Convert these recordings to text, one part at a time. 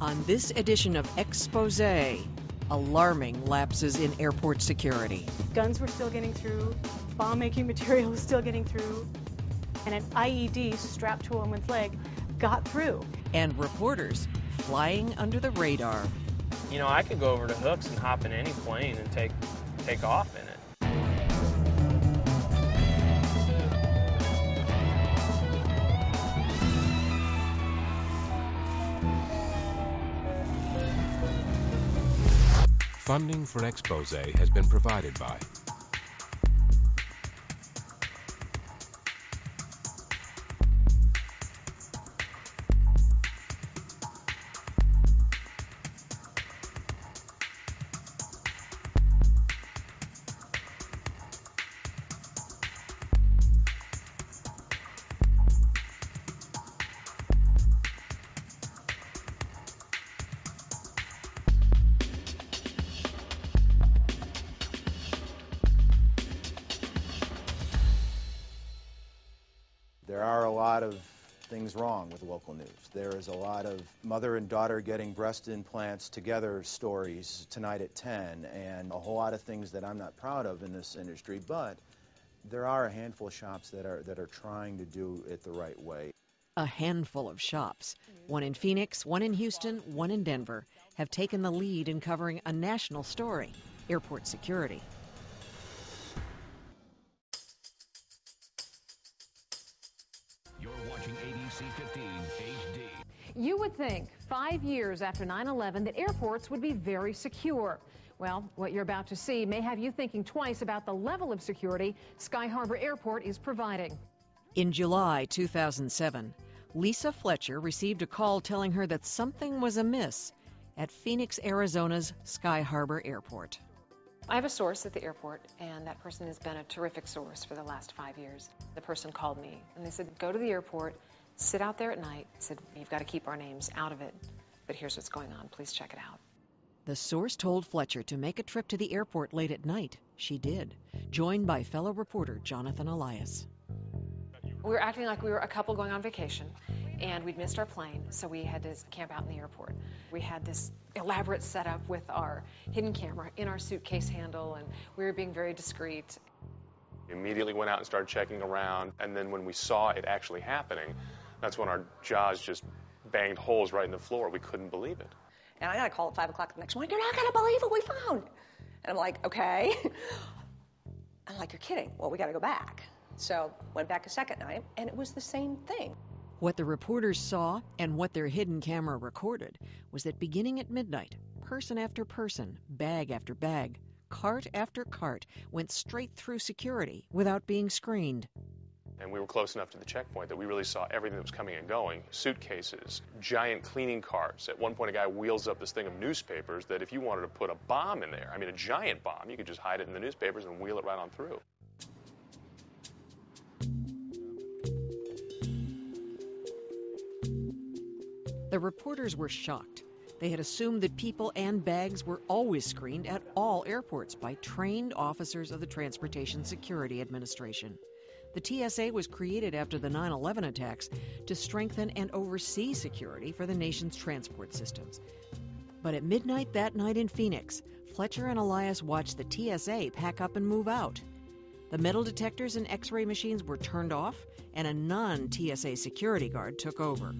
On this edition of Expose, alarming lapses in airport security. Guns were still getting through, bomb making material was still getting through, and an IED strapped to a woman's leg got through. And reporters flying under the radar. You know, I could go over to Hooks and hop in any plane and take take off in it. Funding for Expose has been provided by lot of things wrong with local news. There is a lot of mother and daughter getting breast implants together stories tonight at 10, and a whole lot of things that I'm not proud of in this industry, but there are a handful of shops that are, that are trying to do it the right way. A handful of shops, one in Phoenix, one in Houston, one in Denver, have taken the lead in covering a national story airport security. You would think five years after 9 11 that airports would be very secure. Well, what you're about to see may have you thinking twice about the level of security Sky Harbor Airport is providing. In July 2007, Lisa Fletcher received a call telling her that something was amiss at Phoenix, Arizona's Sky Harbor Airport. I have a source at the airport, and that person has been a terrific source for the last five years. The person called me, and they said, Go to the airport, sit out there at night. Said, You've got to keep our names out of it, but here's what's going on. Please check it out. The source told Fletcher to make a trip to the airport late at night. She did, joined by fellow reporter Jonathan Elias. We were acting like we were a couple going on vacation, and we'd missed our plane, so we had to camp out in the airport. We had this elaborate setup with our hidden camera in our suitcase handle, and we were being very discreet. We Immediately went out and started checking around, and then when we saw it actually happening, that's when our jaws just banged holes right in the floor. We couldn't believe it. And I got a call at 5 o'clock the next morning. You're not going to believe what we found. And I'm like, okay. I'm like, you're kidding. Well, we got to go back. So went back a second night, and it was the same thing. What the reporters saw and what their hidden camera recorded was that beginning at midnight, person after person, bag after bag, cart after cart went straight through security without being screened. And we were close enough to the checkpoint that we really saw everything that was coming and going suitcases, giant cleaning carts. At one point, a guy wheels up this thing of newspapers that if you wanted to put a bomb in there, I mean, a giant bomb, you could just hide it in the newspapers and wheel it right on through. The reporters were shocked. They had assumed that people and bags were always screened at all airports by trained officers of the Transportation Security Administration. The TSA was created after the 9 11 attacks to strengthen and oversee security for the nation's transport systems. But at midnight that night in Phoenix, Fletcher and Elias watched the TSA pack up and move out. The metal detectors and x ray machines were turned off, and a non TSA security guard took over.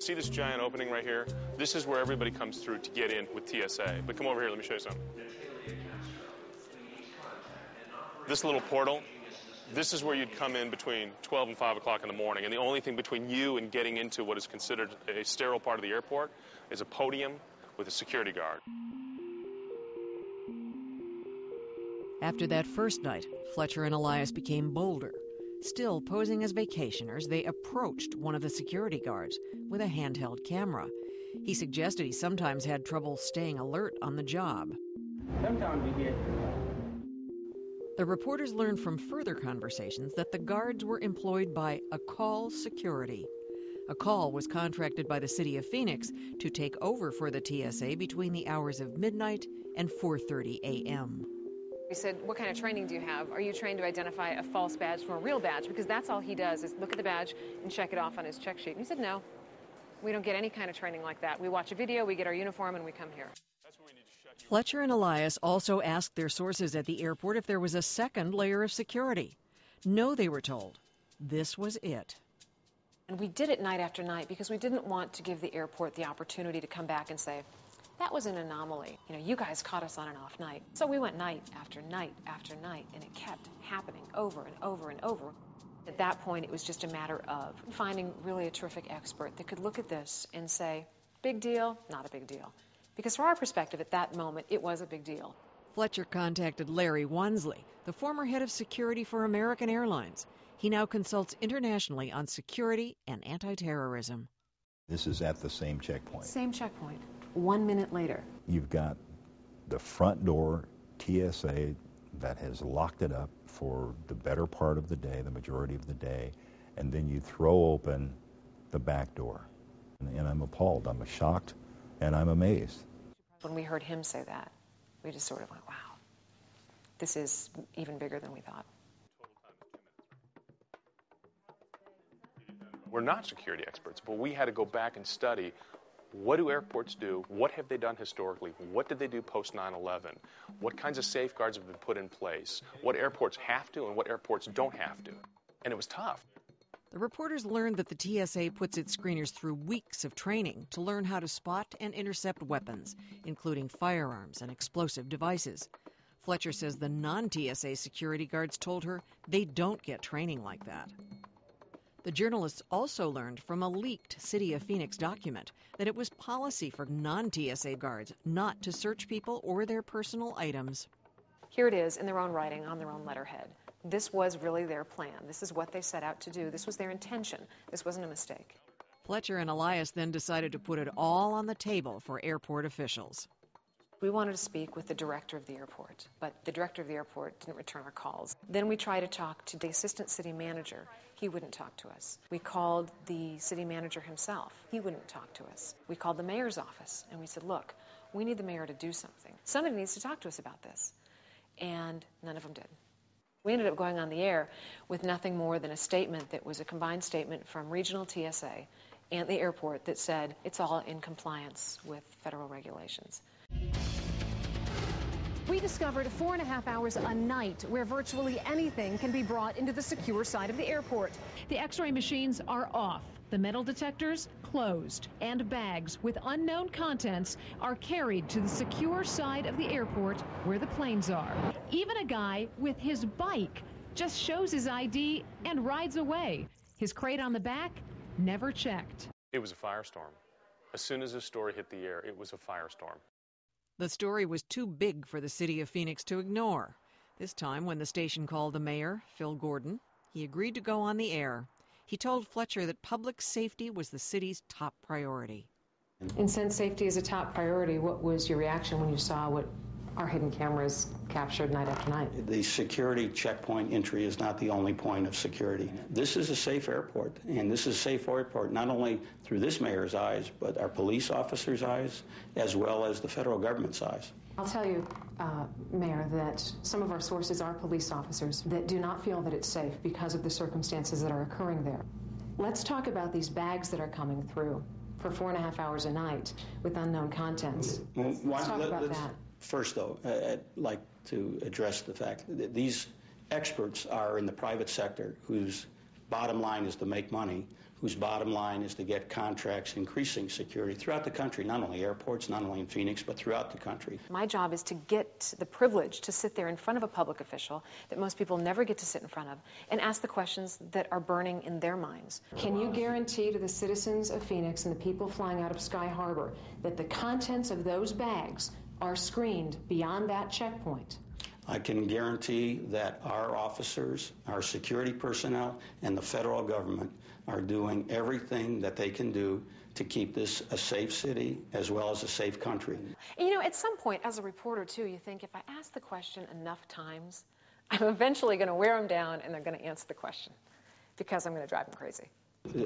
See this giant opening right here? This is where everybody comes through to get in with TSA. But come over here, let me show you something. This little portal, this is where you'd come in between 12 and 5 o'clock in the morning. And the only thing between you and getting into what is considered a sterile part of the airport is a podium with a security guard. After that first night, Fletcher and Elias became bolder. Still posing as vacationers, they approached one of the security guards with a handheld camera. He suggested he sometimes had trouble staying alert on the job. Sometimes you get The reporters learned from further conversations that the guards were employed by Akal Security. Akal was contracted by the city of Phoenix to take over for the TSA between the hours of midnight and 4:30 a.m. We said, What kind of training do you have? Are you trained to identify a false badge from a real badge? Because that's all he does is look at the badge and check it off on his check sheet. And he said, No. We don't get any kind of training like that. We watch a video, we get our uniform, and we come here. Fletcher and Elias also asked their sources at the airport if there was a second layer of security. No, they were told. This was it. And we did it night after night because we didn't want to give the airport the opportunity to come back and say, that was an anomaly. You know, you guys caught us on an off night. So we went night after night after night, and it kept happening over and over and over. At that point, it was just a matter of finding really a terrific expert that could look at this and say, big deal, not a big deal. Because from our perspective at that moment, it was a big deal. Fletcher contacted Larry Wansley, the former head of security for American Airlines. He now consults internationally on security and anti terrorism. This is at the same checkpoint. Same checkpoint. One minute later. You've got the front door TSA that has locked it up for the better part of the day, the majority of the day, and then you throw open the back door. And, and I'm appalled. I'm shocked and I'm amazed. When we heard him say that, we just sort of went, wow, this is even bigger than we thought. We're not security experts, but we had to go back and study what do airports do? What have they done historically? What did they do post 9 11? What kinds of safeguards have been put in place? What airports have to and what airports don't have to? And it was tough. The reporters learned that the TSA puts its screeners through weeks of training to learn how to spot and intercept weapons, including firearms and explosive devices. Fletcher says the non TSA security guards told her they don't get training like that. The journalists also learned from a leaked City of Phoenix document that it was policy for non TSA guards not to search people or their personal items. Here it is in their own writing on their own letterhead. This was really their plan. This is what they set out to do. This was their intention. This wasn't a mistake. Fletcher and Elias then decided to put it all on the table for airport officials. We wanted to speak with the director of the airport, but the director of the airport didn't return our calls. Then we tried to talk to the assistant city manager. He wouldn't talk to us. We called the city manager himself. He wouldn't talk to us. We called the mayor's office and we said, look, we need the mayor to do something. Somebody needs to talk to us about this. And none of them did. We ended up going on the air with nothing more than a statement that was a combined statement from regional TSA and the airport that said it's all in compliance with federal regulations. We discovered four and a half hours a night where virtually anything can be brought into the secure side of the airport. The x-ray machines are off. The metal detectors closed, and bags with unknown contents are carried to the secure side of the airport where the planes are. Even a guy with his bike just shows his ID and rides away. His crate on the back, never checked. It was a firestorm. As soon as this story hit the air, it was a firestorm. The story was too big for the city of Phoenix to ignore. This time, when the station called the mayor, Phil Gordon, he agreed to go on the air. He told Fletcher that public safety was the city's top priority. And since safety is a top priority, what was your reaction when you saw what our hidden cameras captured night after night. The security checkpoint entry is not the only point of security. This is a safe airport, and this is a safe airport not only through this mayor's eyes, but our police officers' eyes, as well as the federal government's eyes. I'll tell you, uh, Mayor, that some of our sources are police officers that do not feel that it's safe because of the circumstances that are occurring there. Let's talk about these bags that are coming through for four and a half hours a night with unknown contents. Well, Let's talk let, about let's- that. First, though, uh, I'd like to address the fact that these experts are in the private sector whose bottom line is to make money, whose bottom line is to get contracts increasing security throughout the country, not only airports, not only in Phoenix, but throughout the country. My job is to get the privilege to sit there in front of a public official that most people never get to sit in front of and ask the questions that are burning in their minds. Can you guarantee to the citizens of Phoenix and the people flying out of Sky Harbor that the contents of those bags are screened beyond that checkpoint? I can guarantee that our officers, our security personnel, and the federal government are doing everything that they can do to keep this a safe city as well as a safe country. You know, at some point, as a reporter, too, you think if I ask the question enough times, I'm eventually going to wear them down and they're going to answer the question because I'm going to drive them crazy.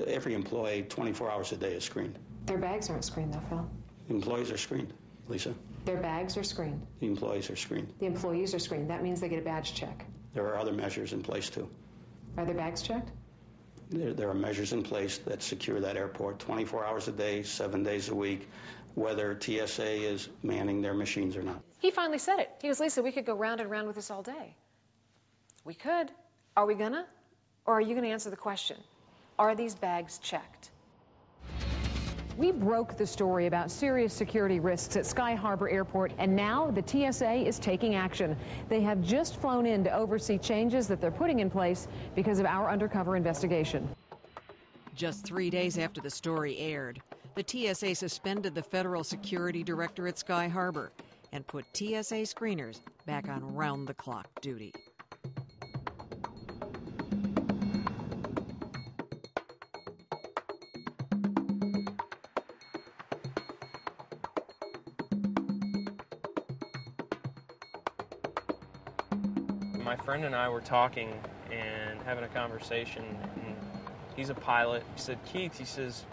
Every employee, 24 hours a day, is screened. Their bags aren't screened, though, Phil. Employees are screened, Lisa. Their bags are screened. The employees are screened. The employees are screened. That means they get a badge check. There are other measures in place, too. Are their bags checked? There, there are measures in place that secure that airport 24 hours a day, seven days a week, whether TSA is manning their machines or not. He finally said it. He goes, Lisa, we could go round and round with this all day. We could. Are we gonna? Or are you gonna answer the question? Are these bags checked? We broke the story about serious security risks at Sky Harbor Airport, and now the TSA is taking action. They have just flown in to oversee changes that they're putting in place because of our undercover investigation. Just three days after the story aired, the TSA suspended the federal security director at Sky Harbor and put TSA screeners back on round the clock duty. Friend and I were talking and having a conversation, and he's a pilot. He said, Keith, he says,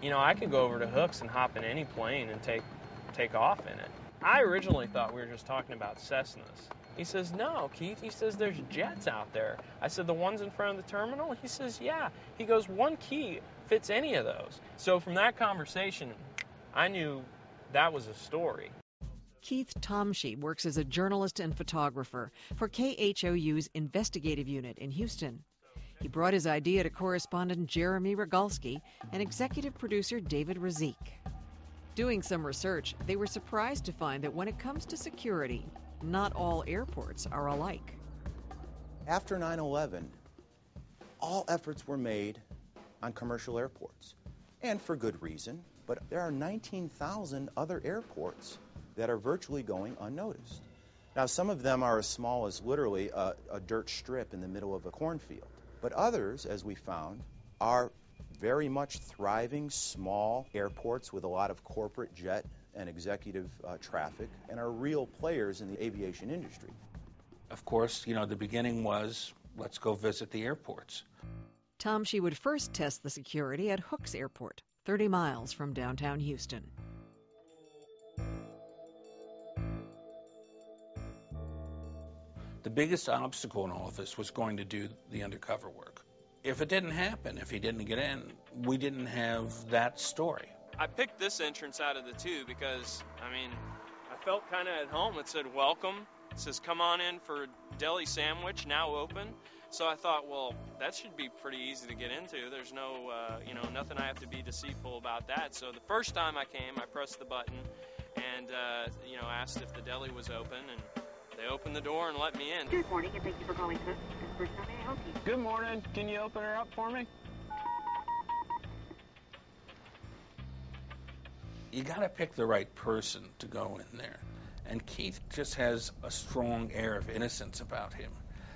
you know, I could go over to Hooks and hop in any plane and take take off in it. I originally thought we were just talking about Cessnas. He says, No, Keith. He says, There's jets out there. I said, The ones in front of the terminal? He says, Yeah. He goes, One key fits any of those. So from that conversation, I knew that was a story. Keith Tomshe works as a journalist and photographer for KHOU's investigative unit in Houston. He brought his idea to correspondent Jeremy Rogalski and executive producer David Raziq. Doing some research, they were surprised to find that when it comes to security, not all airports are alike. After 9 11, all efforts were made on commercial airports, and for good reason, but there are 19,000 other airports that are virtually going unnoticed. Now, some of them are as small as literally a, a dirt strip in the middle of a cornfield, but others, as we found, are very much thriving small airports with a lot of corporate jet and executive uh, traffic and are real players in the aviation industry. Of course, you know, the beginning was let's go visit the airports. Tomshe would first test the security at Hooks Airport, 30 miles from downtown Houston. Biggest obstacle in all of this was going to do the undercover work. If it didn't happen, if he didn't get in, we didn't have that story. I picked this entrance out of the two because, I mean, I felt kind of at home. It said welcome. It says come on in for deli sandwich, now open. So I thought, well, that should be pretty easy to get into. There's no, uh, you know, nothing I have to be deceitful about that. So the first time I came, I pressed the button and, uh, you know, asked if the deli was open, and they opened the door and let me in. Good morning, and thank you for calling Cook. This how may I help you? Good morning. Can you open her up for me? You got to pick the right person to go in there. And Keith just has a strong air of innocence about him.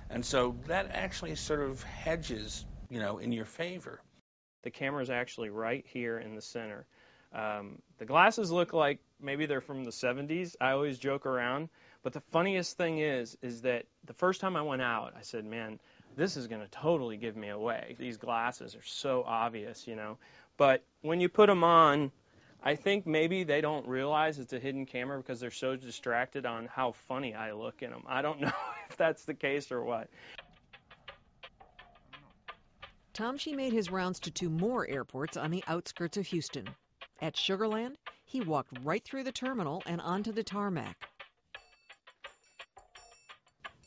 And so that actually sort of hedges, you know, in your favor. The camera's actually right here in the center. Um, the glasses look like maybe they're from the 70s. I always joke around. But the funniest thing is, is that the first time I went out, I said, man, this is going to totally give me away. These glasses are so obvious, you know. But when you put them on, I think maybe they don't realize it's a hidden camera because they're so distracted on how funny I look in them. I don't know if that's the case or what. Tomshe made his rounds to two more airports on the outskirts of Houston. At Sugarland, he walked right through the terminal and onto the tarmac.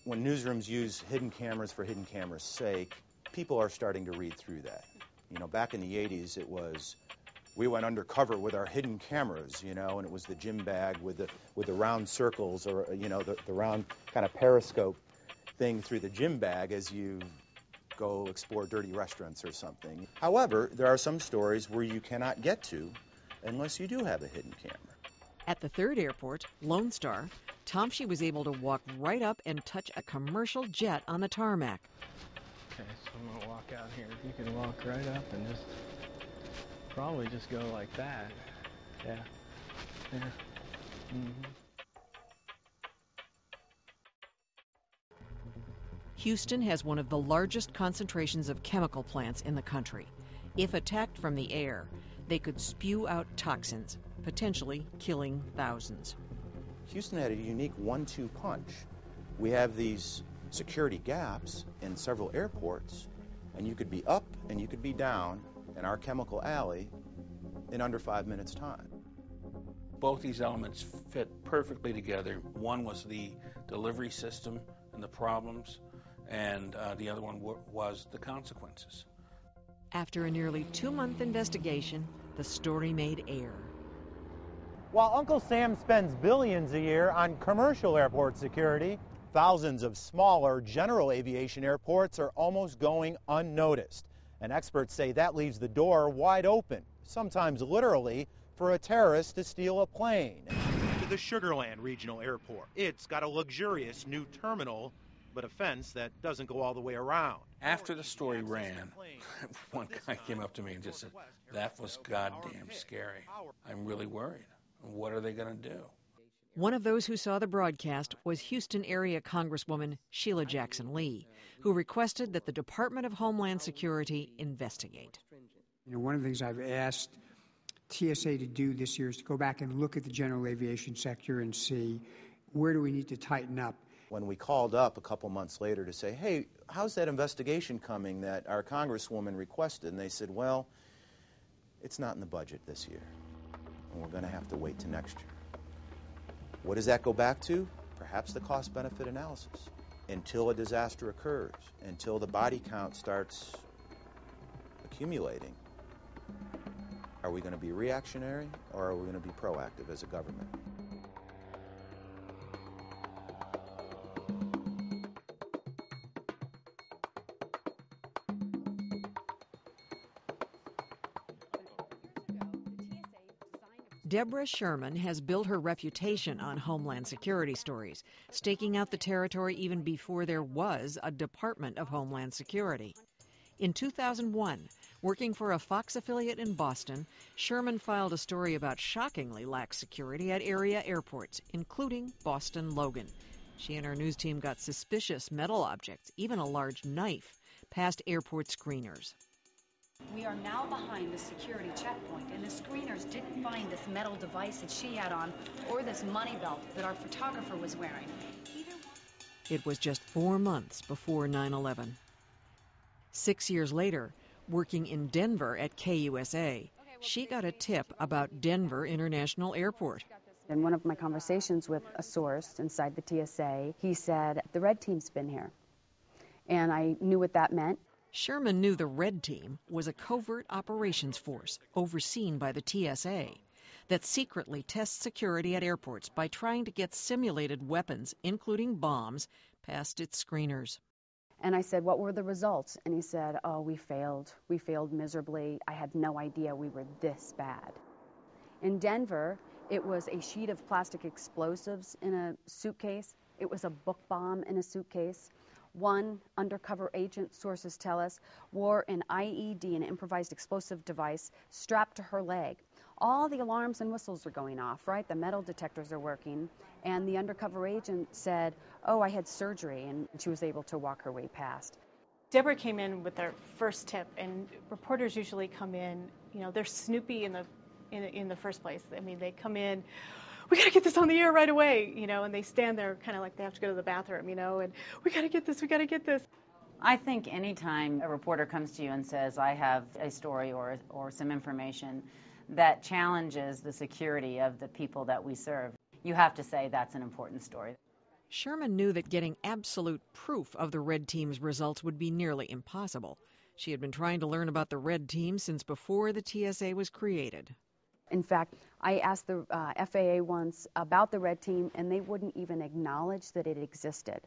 When newsrooms use hidden cameras for hidden cameras' sake, people are starting to read through that. You know, back in the 80s, it was we went undercover with our hidden cameras, you know, and it was the gym bag with the with the round circles or you know the, the round kind of periscope thing through the gym bag as you go explore dirty restaurants or something. However, there are some stories where you cannot get to unless you do have a hidden camera. At the third airport, Lone Star, Tomshe was able to walk right up and touch a commercial jet on the tarmac. Okay, so I'm gonna walk out here. You can walk right up and just probably just go like that. Yeah. Yeah. Mm-hmm. Houston has one of the largest concentrations of chemical plants in the country. If attacked from the air, they could spew out toxins, potentially killing thousands. Houston had a unique one two punch. We have these security gaps in several airports, And you could be up and you could be down in our chemical alley in under five minutes' time. Both these elements fit perfectly together. One was the delivery system and the problems, and uh, the other one w- was the consequences. After a nearly two month investigation, the story made air. While Uncle Sam spends billions a year on commercial airport security, thousands of smaller general aviation airports are almost going unnoticed. And experts say that leaves the door wide open, sometimes literally, for a terrorist to steal a plane. To the Sugarland Regional Airport. It's got a luxurious new terminal, but a fence that doesn't go all the way around. After the story ran, one guy came up to me and just said, That was goddamn scary. I'm really worried. What are they going to do? One of those who saw the broadcast was Houston area Congresswoman Sheila Jackson Lee, who requested that the Department of Homeland Security investigate. You know, one of the things I've asked TSA to do this year is to go back and look at the general aviation sector and see where do we need to tighten up. When we called up a couple months later to say, hey, how's that investigation coming that our Congresswoman requested? And they said, well, it's not in the budget this year, and we're going to have to wait to next year. What does that go back to? Perhaps the cost benefit analysis. Until a disaster occurs, until the body count starts accumulating, are we going to be reactionary or are we going to be proactive as a government? Deborah Sherman has built her reputation on Homeland Security stories, staking out the territory even before there was a Department of Homeland Security. In 2001, working for a Fox affiliate in Boston, Sherman filed a story about shockingly lax security at area airports, including Boston Logan. She and her news team got suspicious metal objects, even a large knife, past airport screeners. We are now behind the security checkpoint, and the screeners didn't find this metal device that she had on or this money belt that our photographer was wearing. It was just four months before 9 11. Six years later, working in Denver at KUSA, she got a tip about Denver International Airport. In one of my conversations with a source inside the TSA, he said, The red team's been here. And I knew what that meant. Sherman knew the Red Team was a covert operations force overseen by the TSA that secretly tests security at airports by trying to get simulated weapons, including bombs, past its screeners. And I said, What were the results? And he said, Oh, we failed. We failed miserably. I had no idea we were this bad. In Denver, it was a sheet of plastic explosives in a suitcase, it was a book bomb in a suitcase. One undercover agent, sources tell us, wore an IED, an improvised explosive device, strapped to her leg. All the alarms and whistles are going off, right? The metal detectors are working. And the undercover agent said, Oh, I had surgery. And she was able to walk her way past. Deborah came in with their first tip, and reporters usually come in, you know, they're snoopy in the in, in the first place. I mean, they come in, we got to get this on the air right away, you know, and they stand there kind of like they have to go to the bathroom, you know, and we got to get this, we got to get this. I think anytime a reporter comes to you and says, I have a story or, or some information that challenges the security of the people that we serve, you have to say that's an important story. Sherman knew that getting absolute proof of the Red Team's results would be nearly impossible. She had been trying to learn about the Red Team since before the TSA was created. In fact, I asked the uh, FAA once about the red team, and they wouldn't even acknowledge that it existed.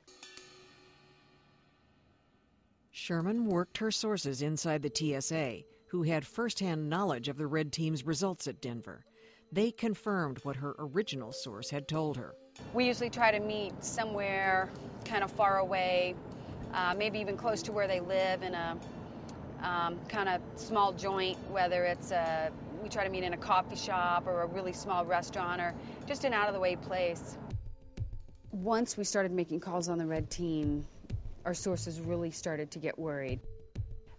Sherman worked her sources inside the TSA, who had firsthand knowledge of the red team's results at Denver. They confirmed what her original source had told her. We usually try to meet somewhere kind of far away, uh, maybe even close to where they live in a um, kind of small joint, whether it's a we try to meet in a coffee shop or a really small restaurant or just an out of the way place. Once we started making calls on the red team, our sources really started to get worried.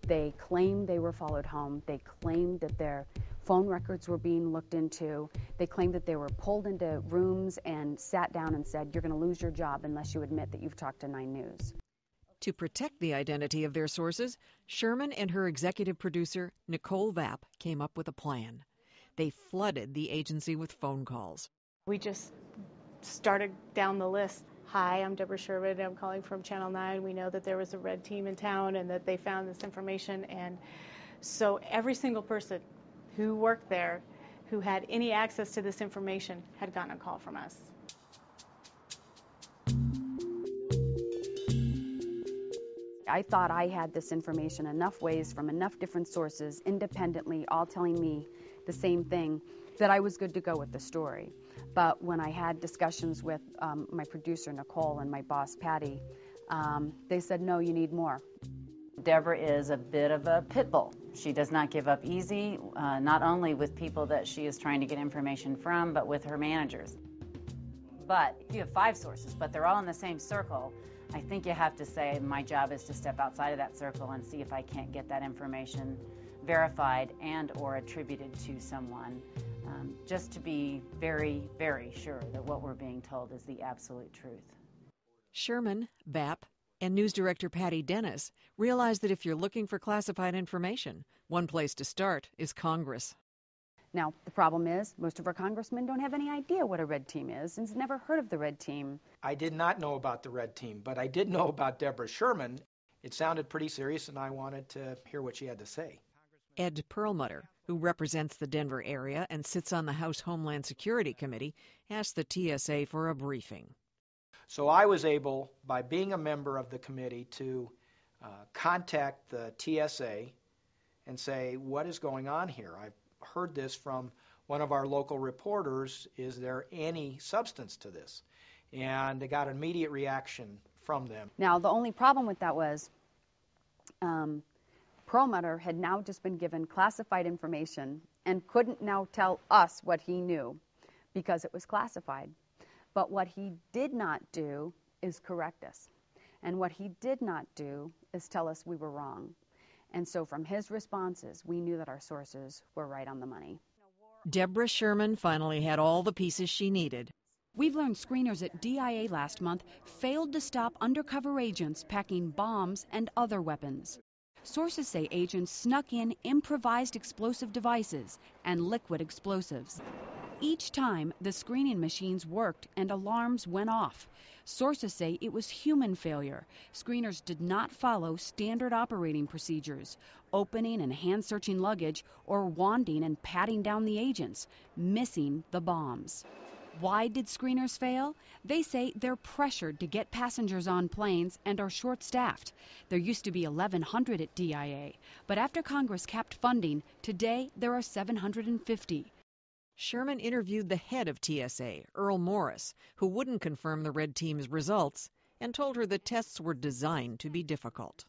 They claimed they were followed home. They claimed that their phone records were being looked into. They claimed that they were pulled into rooms and sat down and said, You're going to lose your job unless you admit that you've talked to Nine News. To protect the identity of their sources, Sherman and her executive producer, Nicole Vap, came up with a plan. They flooded the agency with phone calls. We just started down the list. Hi, I'm Deborah Sherman. I'm calling from Channel 9. We know that there was a red team in town and that they found this information. And so every single person who worked there who had any access to this information had gotten a call from us. I thought I had this information enough ways from enough different sources independently, all telling me the same thing, that I was good to go with the story. But when I had discussions with um, my producer, Nicole, and my boss, Patti, um, they said, no, you need more. Deborah is a bit of a pit bull. She does not give up easy, uh, not only with people that she is trying to get information from, but with her managers. But you have five sources, but they're all in the same circle, I think you have to say my job is to step outside of that circle and see if I can't get that information verified and or attributed to someone um, just to be very very sure that what we're being told is the absolute truth. Sherman Vap, and news director Patti Dennis realized that if you're looking for classified information one place to start is congress now, the problem is most of our congressmen don't have any idea what a red team is and never heard of the red team. I did not know about the red team, but I did know about Deborah Sherman. It sounded pretty serious, and I wanted to hear what she had to say. Ed Perlmutter, who represents the Denver area and sits on the House Homeland Security Committee, asked the TSA for a briefing. So I was able, by being a member of the committee, to uh, contact the TSA and say, what is going on here? I've heard this from one of our local reporters. Is there any substance to this? And they got an immediate reaction from them. Now, the only problem with that was um, Perlmutter had now just been given classified information and couldn't now tell us what he knew because it was classified. But what he did not do is correct us. And what he did not do is tell us we were wrong. And so from his responses, we knew that our sources were right on the money. Deborah Sherman finally had all the pieces she needed. We've learned screeners at DIA last month failed to stop undercover agents packing bombs and other weapons. Sources say agents snuck in improvised explosive devices and liquid explosives. Each time, the screening machines worked and alarms went off. Sources say it was human failure. Screeners did not follow standard operating procedures, opening and hand searching luggage, or wanding and patting down the agents, missing the bombs. Why did screeners fail? They say they're pressured to get passengers on planes and are short staffed. There used to be 1,100 at DIA, but after Congress capped funding, today there are 750. Sherman interviewed the head of TSA, Earl Morris, who wouldn't confirm the red team's results and told her the tests were designed to be difficult.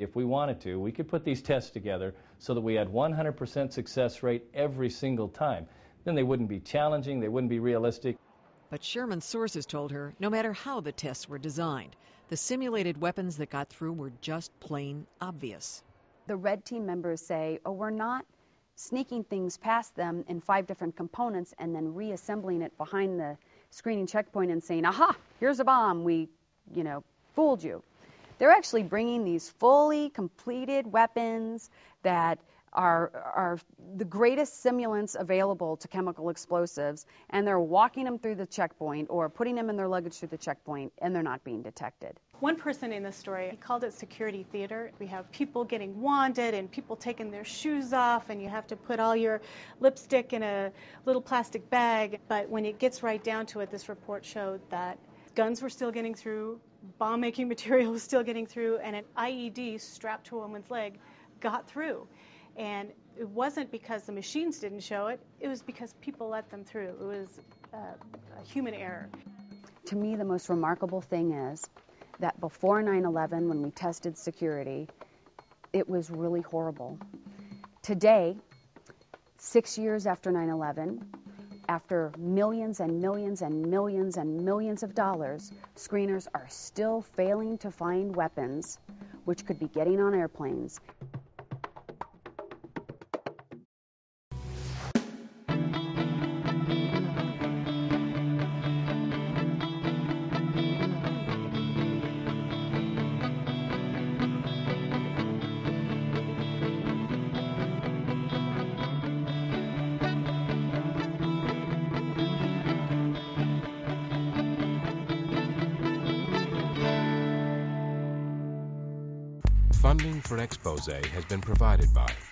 If we wanted to, we could put these tests together so that we had 100% success rate every single time. Then they wouldn't be challenging, they wouldn't be realistic. But Sherman's sources told her no matter how the tests were designed, the simulated weapons that got through were just plain obvious. The red team members say, oh, we're not sneaking things past them in five different components and then reassembling it behind the screening checkpoint and saying, aha, here's a bomb. We, you know, fooled you. They're actually bringing these fully completed weapons that are, are the greatest simulants available to chemical explosives, and they're walking them through the checkpoint or putting them in their luggage through the checkpoint, and they're not being detected. One person in the story, he called it security theater. We have people getting wanted and people taking their shoes off, and you have to put all your lipstick in a little plastic bag. But when it gets right down to it, this report showed that guns were still getting through, bomb making material was still getting through, and an IED strapped to a woman's leg got through. And it wasn't because the machines didn't show it, it was because people let them through. It was uh, a human error. To me, the most remarkable thing is that before 9 11, when we tested security, it was really horrible. Today, six years after 9 11, after millions and millions and millions and millions of dollars, screeners are still failing to find weapons which could be getting on airplanes. Funding for Expose has been provided by